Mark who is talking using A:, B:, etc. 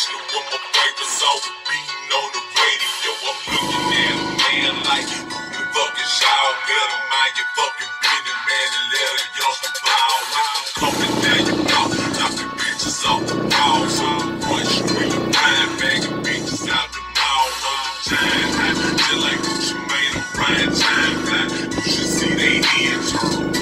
A: gangster with my papers off, beating on the radio. I'm looking at a man like you, fucking shower, is y'all? Better mind your fucking business, man, and let a youngster ball. If I'm coming down your mouth, knock the bitches off the wall. So I'm front street, nine bag bitches out the mall. On the time, I feel like Gucci made a fine time. You should see they head turn.